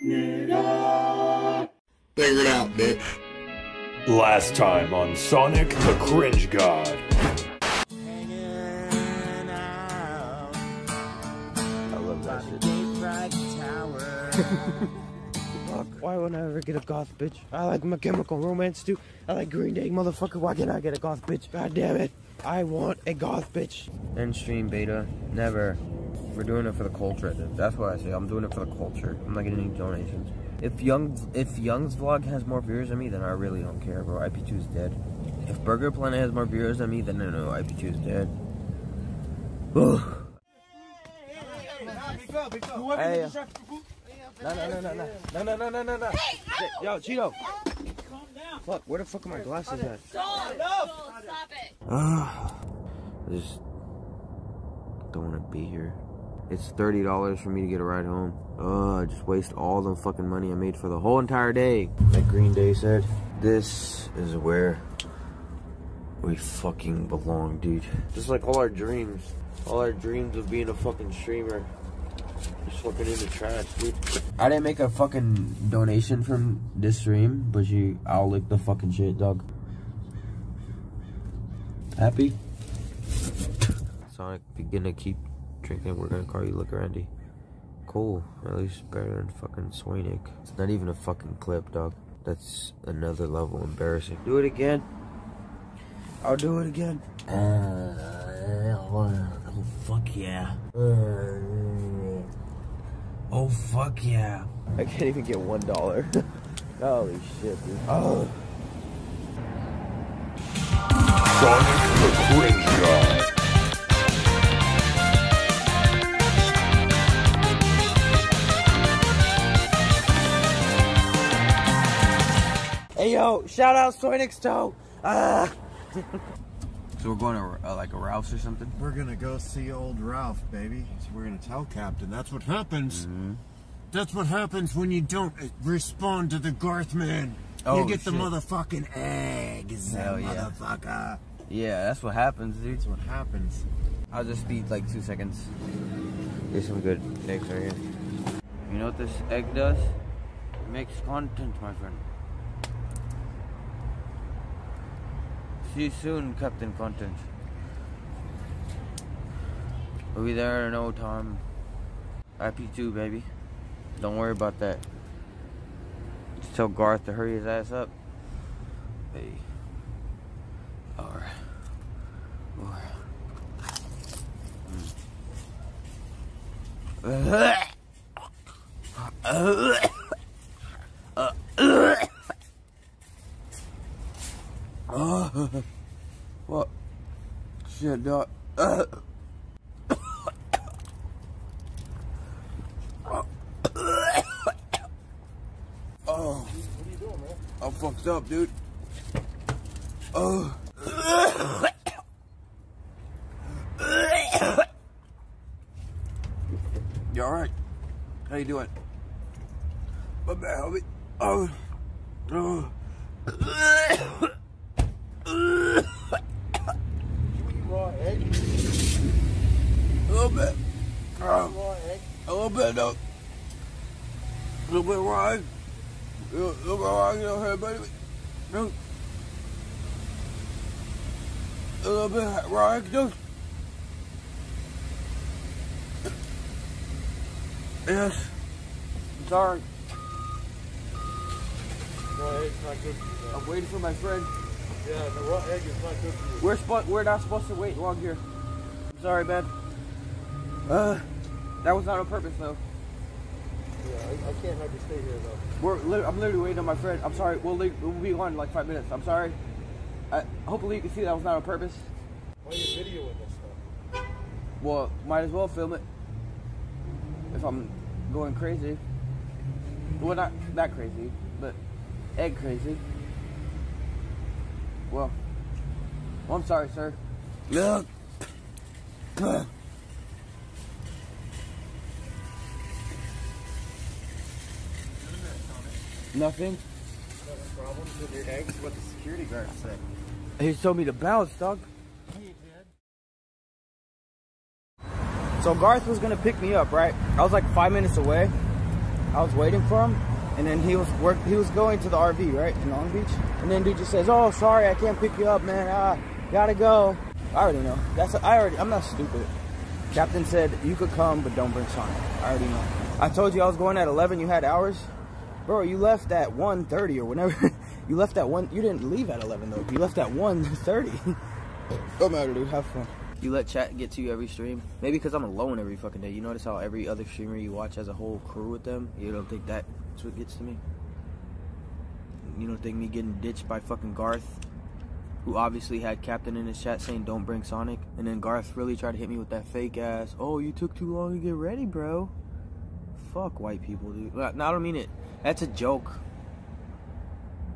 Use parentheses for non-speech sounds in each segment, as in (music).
Figure it out, bitch. Last time on Sonic the Cringe God. I love that shit. Fuck, (laughs) why wouldn't I ever get a goth bitch? I like my chemical romance too. I like Green Day, motherfucker. Why can't I get a goth bitch? God damn it. I want a goth bitch. End stream beta. Never. We're doing it for the culture. That's what I say. I'm doing it for the culture. I'm not getting any donations. If Young, if Young's vlog has more viewers than me, then I really don't care, bro. IP2 is dead. If Burger Planet has more viewers than me, then no, no, IP2 is dead. Ugh. Hey, uh, no, no, no, no, no, no, no, no, no, no, no. Yo, Cheeto. Calm down. Fuck, where the fuck are my glasses at? Stop! Stop it! Ah, I just don't want to be here. It's thirty dollars for me to get a ride home. I just waste all the fucking money I made for the whole entire day. Like Green Day said, this is where we fucking belong, dude. Just like all our dreams, all our dreams of being a fucking streamer. Just fucking in the trash, dude. I didn't make a fucking donation from this stream, but you, I'll lick the fucking shit, dog. Happy? (laughs) Sonic, gonna keep drinking, we're gonna call you Liquor Andy. Cool. At least better than fucking Soynic. It's not even a fucking clip, dog. That's another level embarrassing. Do it again. I'll do it again. Uh, oh, fuck yeah. Uh, oh, fuck yeah. I can't even get one dollar. (laughs) Holy shit, dude. Oh. Sonic the Cringe God. Hey yo, shout out Soynic's Toe. Ah. so we're going to uh, like a Ralph's or something. We're gonna go see old Ralph, baby. So we're gonna tell Captain. That's what happens. Mm-hmm. That's what happens when you don't uh, respond to the Garth man. Oh, you get the motherfucking eggs, Hell yeah. motherfucker. Yeah, that's what happens, dude. That's what happens. I'll just be like two seconds. There's some good eggs right here. You know what this egg does? It makes content, my friend. See you soon, Captain Content. We'll be there in no time. IP2, baby. Don't worry about that. Just tell Garth to hurry his ass up. Hey. R. (laughs) What? Shit, dog. (coughs) Oh. What are you doing, man? I'm fucked up, dude. Oh. (coughs) You alright? How you doing? My bad, homie. Oh. Oh. Raw egg. A little bit. Oh, um, Raw egg. a little bit, though. A little bit raw. A little, little bit raw, you know, hey, buddy. No. A little bit raw, no. Yes. Sorry. Raw egg's not good for you. I'm waiting for my friend. Yeah, the raw egg is not good for you. We're spo- we're not supposed to wait long here. Sorry, man. Uh, that was not on purpose, though. Yeah, I, I can't have you stay here though. We're lit- I'm literally waiting on my friend. I'm sorry. We'll leave, we'll be on in like five minutes. I'm sorry. I, hopefully you can see that was not on purpose. Why are you videoing this stuff? Well, might as well film it. If I'm going crazy. Well, not that crazy, but egg crazy. Well, well I'm sorry, sir. Look. Nothing. Problems with your eggs? What the security guard said. He told me to bounce, dog. So Garth was gonna pick me up, right? I was like five minutes away. I was waiting for him, and then he was work. He was going to the RV right in Long Beach, and then dude just says, "Oh, sorry, I can't pick you up, man. Ah, gotta go." I already know. That's I already. I'm not stupid. Captain said you could come, but don't bring Sonic. I already know. I told you I was going at 11. You had hours, bro. You left at 1:30 or whenever. (laughs) you left at one. You didn't leave at 11 though. You left at 1:30. (laughs) Don't matter, dude. Have fun. You let chat get to you every stream? Maybe because I'm alone every fucking day. You notice how every other streamer you watch has a whole crew with them? You don't think that's what gets to me? You don't think me getting ditched by fucking Garth, who obviously had Captain in his chat saying don't bring Sonic, and then Garth really tried to hit me with that fake ass, oh, you took too long to get ready, bro. Fuck white people, dude. No, I don't mean it. That's a joke.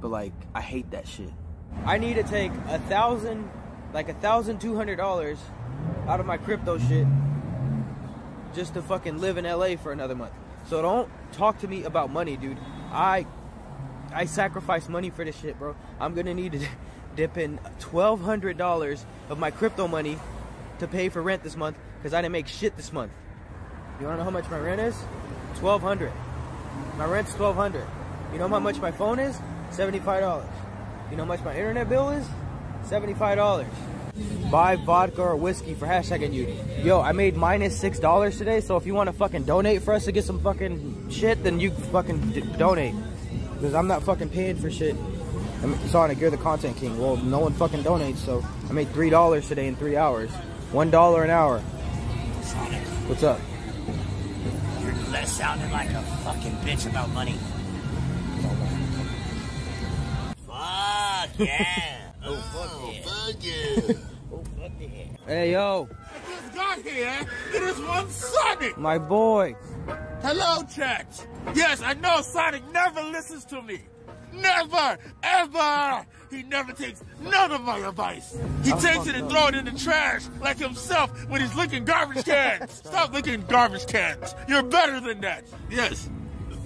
But like, I hate that shit. I need to take a thousand like a thousand two hundred dollars out of my crypto shit just to fucking live in LA for another month. So don't talk to me about money, dude. I I sacrifice money for this shit, bro. I'm gonna need to (laughs) dip in twelve hundred dollars of my crypto money to pay for rent this month because I didn't make shit this month. You wanna know how much my rent is? Twelve hundred. My rent's twelve hundred. You know how much my phone is? Seventy-five dollars. You know how much my internet bill is? $75. Buy vodka or whiskey for hashtag and you. Yo, I made minus six dollars today, so if you want to fucking donate for us to get some fucking shit, then you fucking donate. Because I'm not fucking paying for shit. I mean, Sonic, you're the content king. Well, no one fucking donates, so I made three dollars today in three hours. One dollar an hour. Sonic, What's up? You're sounding like a fucking bitch about money. Fuck yeah. oh, oh fuck yeah. Fuck yeah. Oh, fuck yeah. Hey yo, I just got here. It is one Sonic. my boy. Hello, chat. Yes, I know Sonic never listens to me. Never, ever. He never takes none of my advice. He I'm takes it and fucked throws it in the trash like himself when he's licking garbage cans. (laughs) Stop licking garbage cans. You're better than that. Yes.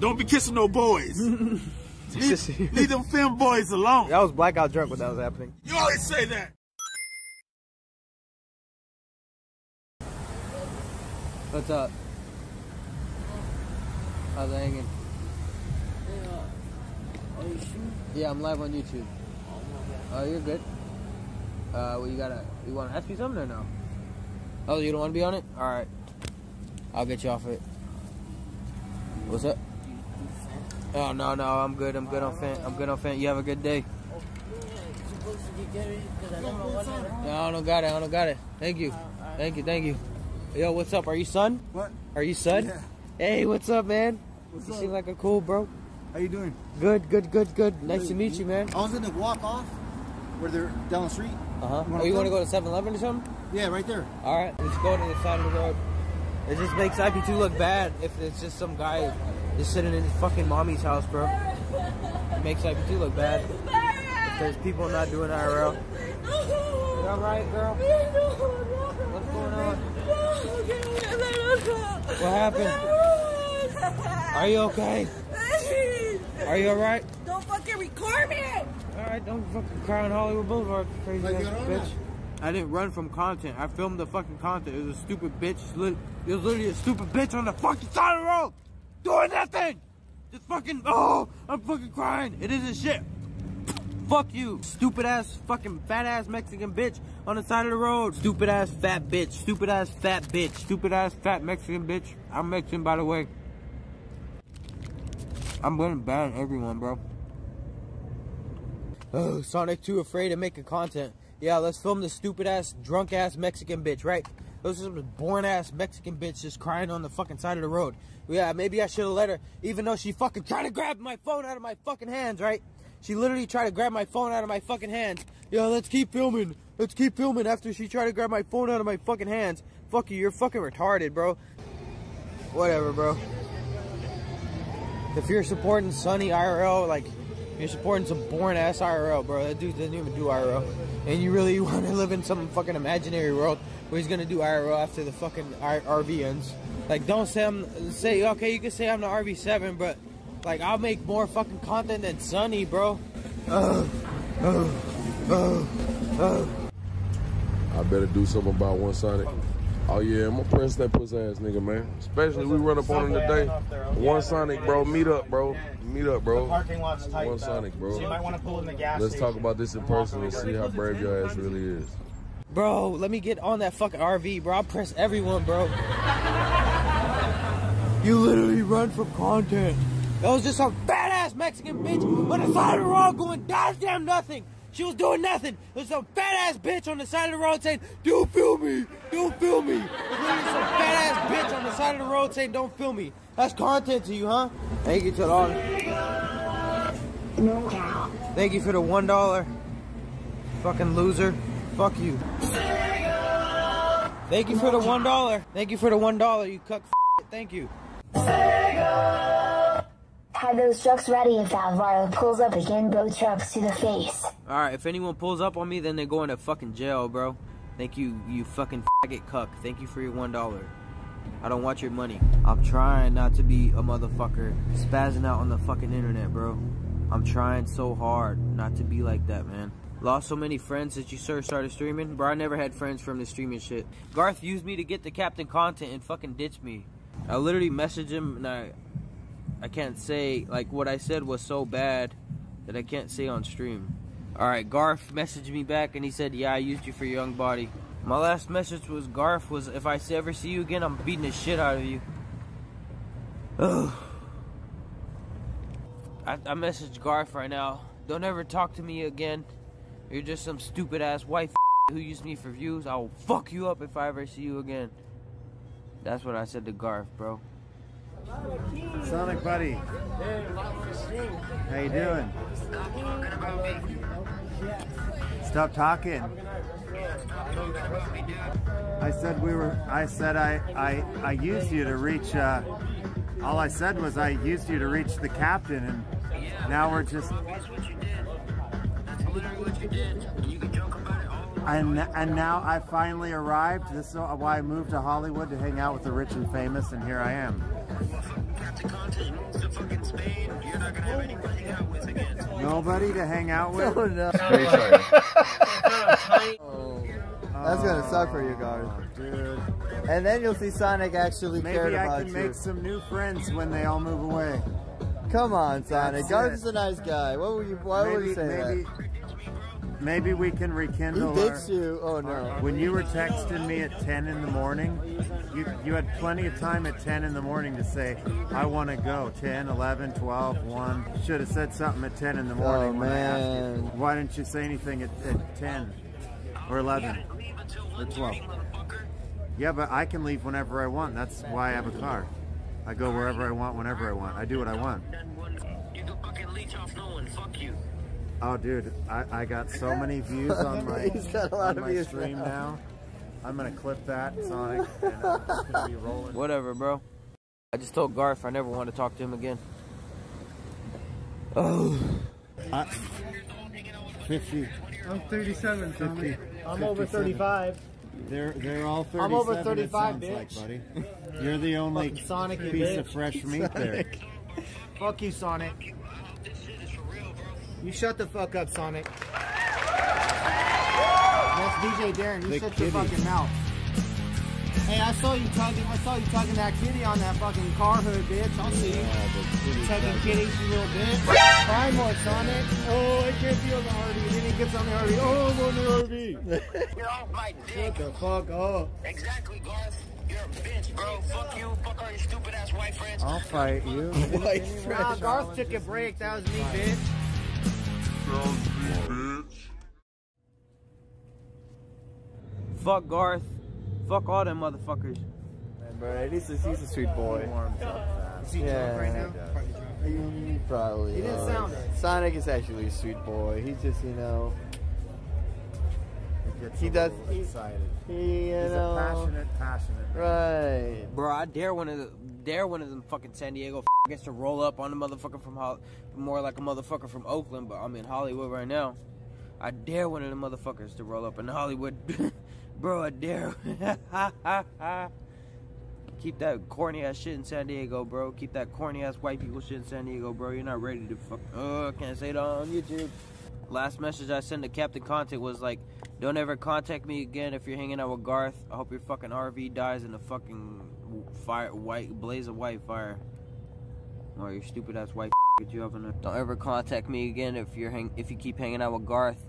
Don't be kissing no boys. (laughs) leave, leave them film boys alone. I was blackout drunk when that was happening. You always say that. What's up? How's it hanging? Yeah, I'm live on YouTube. Oh, you're good. Uh, well, you gotta, you wanna ask me something or no? Oh, you don't wanna be on it? Alright. I'll get you off it. What's up? Oh, no, no, I'm good. I'm good on fan. I'm good on fan. You have a good day. No, I don't got it. I don't got it. Thank you. Thank you. Thank you. Yo, what's up? Are you son? What? Are you son? Yeah. Hey, what's up, man? What's you up? seem like a cool bro. How you doing? Good, good, good, good. Nice to meet you, man. I was gonna walk off where they're down the street. Uh huh. You Oh, you want to go to 7 Eleven or something? Yeah, right there. All right, let's go to the side of the road. It just makes IP2 look bad if it's just some guy just sitting in his fucking mommy's house, bro. It makes IP2 look bad. If there's people not doing IRL. You alright, girl? What's going on? What happened? Are you okay? Are you alright? Don't fucking record me! Alright, don't fucking cry on Hollywood Boulevard, crazy Like ass bitch. I didn't run from content. I filmed the fucking content. It was a stupid bitch. Lit- It was literally a stupid bitch on the fucking side of the road doing nothing. Just fucking, oh, I'm fucking crying. It isn't shit. Fuck you, stupid ass, fucking fat ass Mexican bitch on the side of the road. Stupid ass fat bitch. Stupid ass fat bitch. Stupid ass fat Mexican bitch. I'm Mexican, by the way. I'm gonna ban everyone, bro. Oh, Sonic 2 afraid to make a content. Yeah, let's film this stupid ass, drunk ass Mexican bitch, right? Those are some born ass Mexican bitch just crying on the fucking side of the road. Yeah, maybe I should have let her, even though she fucking tried to grab my phone out of my fucking hands, right? She literally tried to grab my phone out of my fucking hands. Yeah, let's keep filming. Let's keep filming after she tried to grab my phone out of my fucking hands. Fuck you, you're fucking retarded, bro. Whatever, bro. If you're supporting Sunny IRL, like you're supporting some boring ass IRL, bro. That dude doesn't even do IRL, and you really (laughs) want to live in some fucking imaginary world where he's gonna do IRL after the fucking RV ends. Like, don't say I'm say okay. You can say I'm the RV7, but like I'll make more fucking content than Sunny, bro. Ugh, ugh, ugh, ugh. I better do something about one Sonic. Oh yeah, I'm gonna press that pussy ass nigga, man. Especially we run up on him today. One Sonic, bro. Meet up, bro. Meet up, bro. Parking lot's tight. One though. Sonic, bro. So you might want to pull in the gas Let's talk about this in person and see how brave your ass really is. Bro, let me get on that fucking RV, bro. I'll press everyone, bro. You literally run from content. That was just some fat ass Mexican bitch on the side of the road going goddamn nothing. She was doing nothing. There's some fat ass bitch on the side of the road saying, Don't film me. Don't film me. There's some fat ass bitch on the side of the road saying, Don't film me. That's content to you, huh? Thank you to all. Thank you for the one dollar. Fucking loser. Fuck you. Thank you for the one dollar. Thank you for the one dollar, you cuck. Thank you. Have those trucks ready if Alvaro pulls up again, both trucks to the face. All right, if anyone pulls up on me, then they're going to fucking jail, bro. Thank you, you fucking faggot cuck. Thank you for your one dollar. I don't want your money. I'm trying not to be a motherfucker spazzing out on the fucking internet, bro. I'm trying so hard not to be like that, man. Lost so many friends since you sir started streaming, bro. I never had friends from the streaming shit. Garth used me to get the captain content and fucking ditched me. I literally messaged him and I, I can't say like what I said was so bad that I can't say on stream. All right, Garth messaged me back and he said, "Yeah, I used you for your young body." My last message was Garth was, "If I ever see you again, I'm beating the shit out of you." Ugh. I, I messaged Garth right now. Don't ever talk to me again. You're just some stupid ass white (laughs) who used me for views. I will fuck you up if I ever see you again. That's what I said to Garth, bro. Sonic buddy. How you doing? Stop talking. I said we were. I said I I I used you to reach. Uh, all I said was I used you to reach the captain, and now we're just. And, and now I finally arrived. This is why I moved to Hollywood to hang out with the rich and famous, and here I am. Nobody to hang out with? Oh, no. (laughs) Oh, That's gonna suck for you guys. dude. And then you'll see Sonic actually cared about you. Maybe I about can you. make some new friends when they all move away. Come on, Sonic. That's Garth it. is a nice guy. What would you? Why would maybe, you say maybe, that? Maybe we can He rekindle. ditched our- you. Oh no. When you were texting me at 10 in the morning, you, you had plenty of time at 10 in the morning to say, I want to go. 10, 11, 12, 1. Should have said something at 10 in the morning Oh, when I asked you. Why didn't you say anything at, at 10 or 11 or 12? Yeah, but I can leave whenever I want. That's why I have a car. I go wherever I want, whenever I want. I do what I want. Oh, dude, I, I got so many views on (laughs) my, He's got a lot on of my views stream now. now. I'm gonna clip that, Sonic, and uh, I'm just gonna be rolling. Whatever, bro. I just told Garth I never want to talk to him again. Oh. I, 50. I'm 37, 50. I'm over 35. They're they're all 37. I'm over 35, sounds bitch. Like, buddy. You're the only Fucking Sonic, piece bitch. of fresh meat there. Fuck you, Sonic. You shut the fuck up, Sonic. That's DJ Darren. You The shut kitty. your fucking mouth. Hey, I saw you tugging. I saw you tugging that kitty on that fucking car hood, bitch. I'll see you. Tugging kitties, you little bitch. Buy more, Sonic. Oh, I can't be on the RV. Then he gets on the RV. Oh, I'm on the RV. You're (laughs) off my dick. Shut the fuck up. Exactly, Garth. You're a bitch, bro. Fuck you. Fuck all your stupid ass white friends. I'll fight you. (laughs) Nah, Garth took a break. That was me, bitch. Fuck Garth. Fuck all them motherfuckers. Man, bro, he's a, he's a sweet boy. Is he Yeah. drunk right now? Mm, Probably. He didn't uh, sound it. Sonic is actually a sweet boy. He's just, you know, Gets He a does- little he- excited. he, you He's know, a passionate, passionate. right. Bro, I dare one of the dare one of them fucking San Diego gets to roll up on a motherfucker from Hol- more like a motherfucker from Oakland, but I'm in Hollywood right now. I dare one of the motherfuckers to roll up in Hollywood. (laughs) Bro, I dare. (laughs) Keep that corny ass shit in San Diego, bro. Keep that corny ass white people shit in San Diego, bro. You're not ready to fuck. Oh, I can't say it on YouTube. Last message I sent to Captain Content was like, Don't ever contact me again if you're hanging out with Garth. I hope your fucking RV dies in a fucking fire, white blaze of white fire. Or your stupid ass white (laughs) you up in. Don't ever contact me again if you're hang if you keep hanging out with Garth.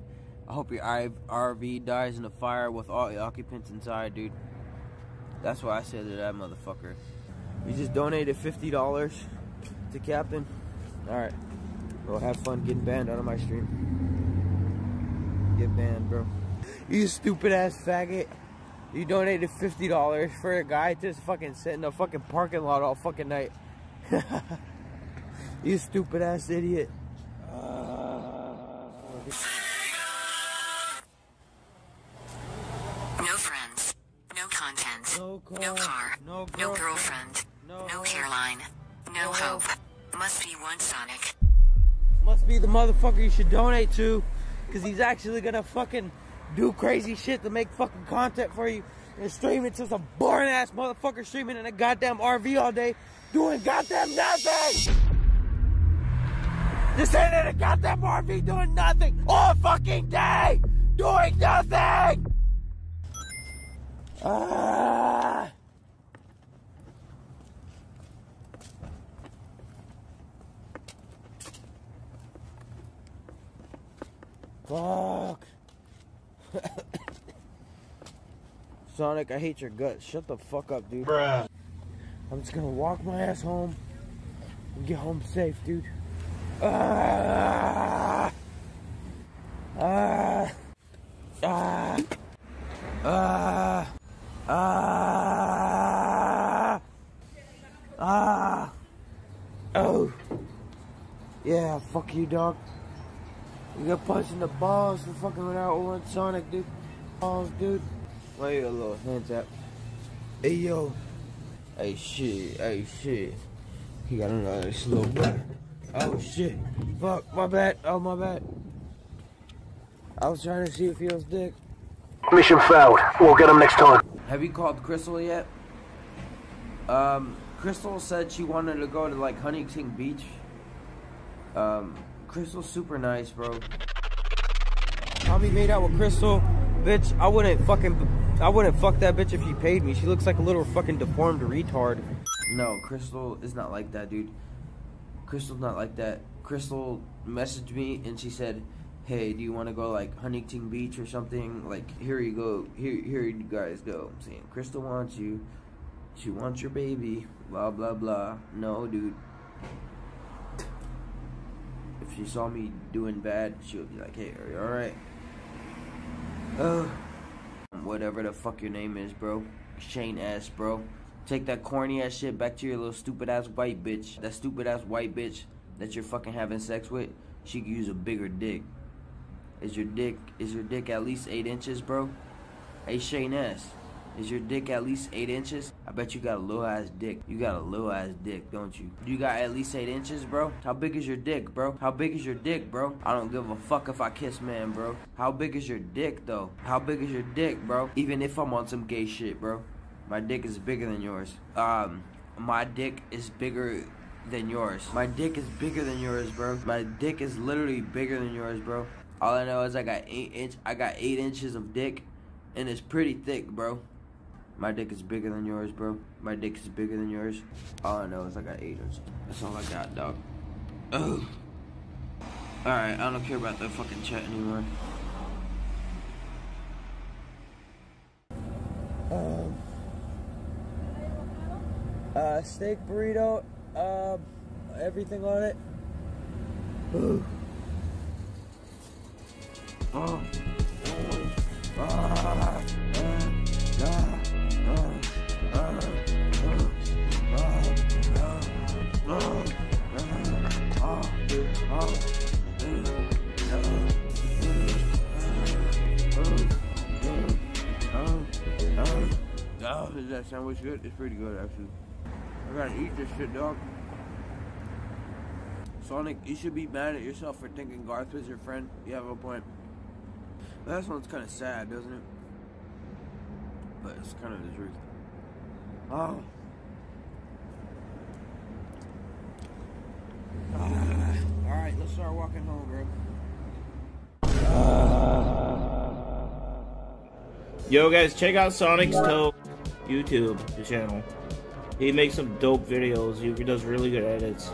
I hope your RV dies in a fire with all the occupants inside, dude. That's what I said to that motherfucker. You just donated fifty dollars to Captain. All right, bro. Have fun getting banned out of my stream. Get banned, bro. You stupid ass faggot. You donated fifty dollars for a guy just fucking sit in a fucking parking lot all fucking night. (laughs) you stupid ass idiot. No friends. No content. No car. No car. No No girlfriend. No No hairline. No hope. Must be one Sonic. Must be the motherfucker you should donate to, cause he's actually gonna fucking do crazy shit to make fucking content for you and stream it to some boring ass motherfucker streaming in a goddamn RV all day, doing goddamn nothing. Just sitting in a goddamn RV doing nothing all fucking day, doing nothing. Ah. Fuck. Sonic, I hate your guts. Shut the fuck up, dude. Bruh. I'm just gonna walk my ass home and get home safe, dude. Ah! Ah! Ah! Ah! Ah! Ah! Oh! Yeah, fuck you, dog. You got punched in the balls for fucking without one Sonic, dude. Balls, dude. Why you a little hands up? Hey, yo. Hey, shit. Hey, shit. He got another slow butt. Oh, shit. Fuck, my bad. Oh, my bad. I was trying to see if he was dick. Mission failed. We'll get him next time. Have you called Crystal yet? Um, Crystal said she wanted to go to like Huntington Beach. Um, Crystal's super nice, bro. Tommy made out with Crystal, bitch. I wouldn't fucking, I wouldn't fuck that bitch if she paid me. She looks like a little fucking deformed retard. No, Crystal is not like that, dude. Crystal's not like that. Crystal messaged me and she said, "Hey, do you want to go like Huntington Beach or something? Like here you go. Here, here you guys go." I'm saying Crystal wants you. She wants your baby. Blah blah blah. No, dude. She saw me doing bad, she would be like, "Hey, are you all right?" Oh, whatever the fuck your name is, bro. Shane ass, bro. Take that corny ass shit back to your little stupid ass white bitch. That stupid ass white bitch that you're fucking having sex with. She could use a bigger dick. Is your dick is your dick at least eight inches, bro? Hey Shane S. Is your dick at least eight inches? I bet you got a little ass dick. You got a little ass dick, don't you? You got at least eight inches, bro? How big is your dick, bro? How big is your dick, bro? I don't give a fuck if I kiss man, bro. How big is your dick, though? How big is your dick, bro? Even if I'm on some gay shit, bro. My dick is bigger than yours. Um, my dick is bigger than yours. My dick is bigger than yours, bro. My dick is literally bigger than yours, bro. All I know is I got eight inch. I got eight inches of dick, and it's pretty thick, bro. My dick is bigger than yours, bro. My dick is bigger than yours. All I know is I got eight inches. That's all I got, dog. Oh. All right, I don't care about that fucking chat anymore. Um. Uh, steak burrito. Um, everything on it. Ooh. Oh. Ah. Ah. Oh, is that sandwich good? It's pretty good, actually. I gotta eat this shit, dog. Sonic, you should be mad at yourself for thinking Garth was your friend. You have a point. That sounds kind of sad, doesn't it? But it's kind of the truth. Oh. Ah, all right, let's start walking home, bro. Yo, guys, check out Soynic's Toe YouTube channel. He makes some dope videos. He does really good edits.